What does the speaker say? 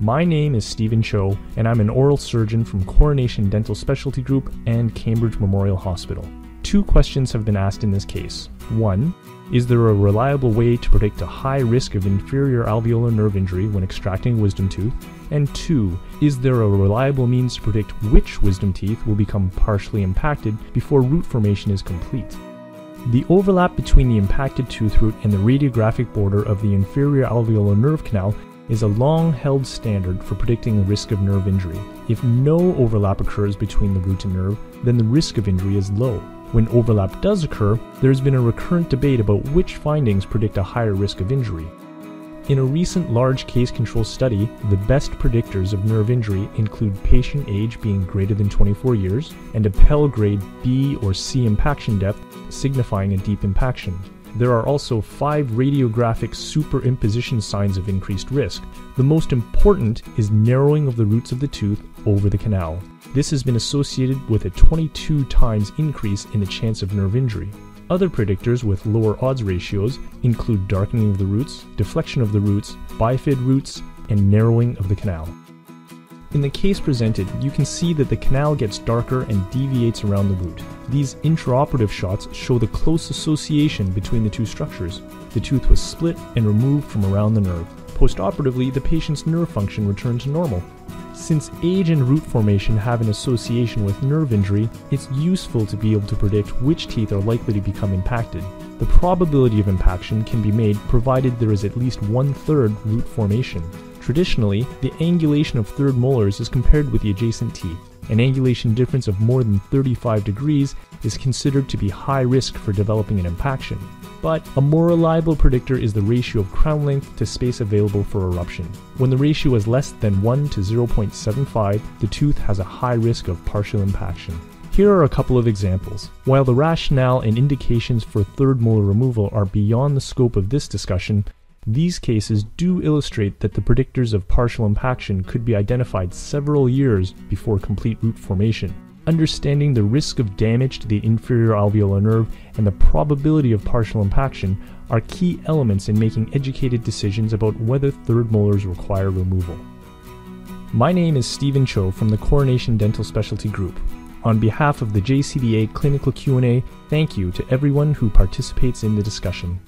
My name is Stephen Cho, and I'm an oral surgeon from Coronation Dental Specialty Group and Cambridge Memorial Hospital. Two questions have been asked in this case. One, is there a reliable way to predict a high risk of inferior alveolar nerve injury when extracting a wisdom tooth? And two, is there a reliable means to predict which wisdom teeth will become partially impacted before root formation is complete? The overlap between the impacted tooth root and the radiographic border of the inferior alveolar nerve canal is a long held standard for predicting the risk of nerve injury. If no overlap occurs between the root and nerve, then the risk of injury is low. When overlap does occur, there has been a recurrent debate about which findings predict a higher risk of injury. In a recent large case control study, the best predictors of nerve injury include patient age being greater than 24 years and a Pell grade B or C impaction depth signifying a deep impaction. There are also five radiographic superimposition signs of increased risk. The most important is narrowing of the roots of the tooth over the canal. This has been associated with a 22 times increase in the chance of nerve injury. Other predictors with lower odds ratios include darkening of the roots, deflection of the roots, bifid roots, and narrowing of the canal. In the case presented, you can see that the canal gets darker and deviates around the root. These intraoperative shots show the close association between the two structures. The tooth was split and removed from around the nerve. Postoperatively, the patient's nerve function returned to normal. Since age and root formation have an association with nerve injury, it's useful to be able to predict which teeth are likely to become impacted. The probability of impaction can be made provided there is at least one third root formation. Traditionally, the angulation of third molars is compared with the adjacent teeth. An angulation difference of more than 35 degrees is considered to be high risk for developing an impaction. But a more reliable predictor is the ratio of crown length to space available for eruption. When the ratio is less than 1 to 0.75, the tooth has a high risk of partial impaction. Here are a couple of examples. While the rationale and indications for third molar removal are beyond the scope of this discussion, these cases do illustrate that the predictors of partial impaction could be identified several years before complete root formation. Understanding the risk of damage to the inferior alveolar nerve and the probability of partial impaction are key elements in making educated decisions about whether third molars require removal. My name is Stephen Cho from the Coronation Dental Specialty Group. On behalf of the JCDA Clinical Q&A, thank you to everyone who participates in the discussion.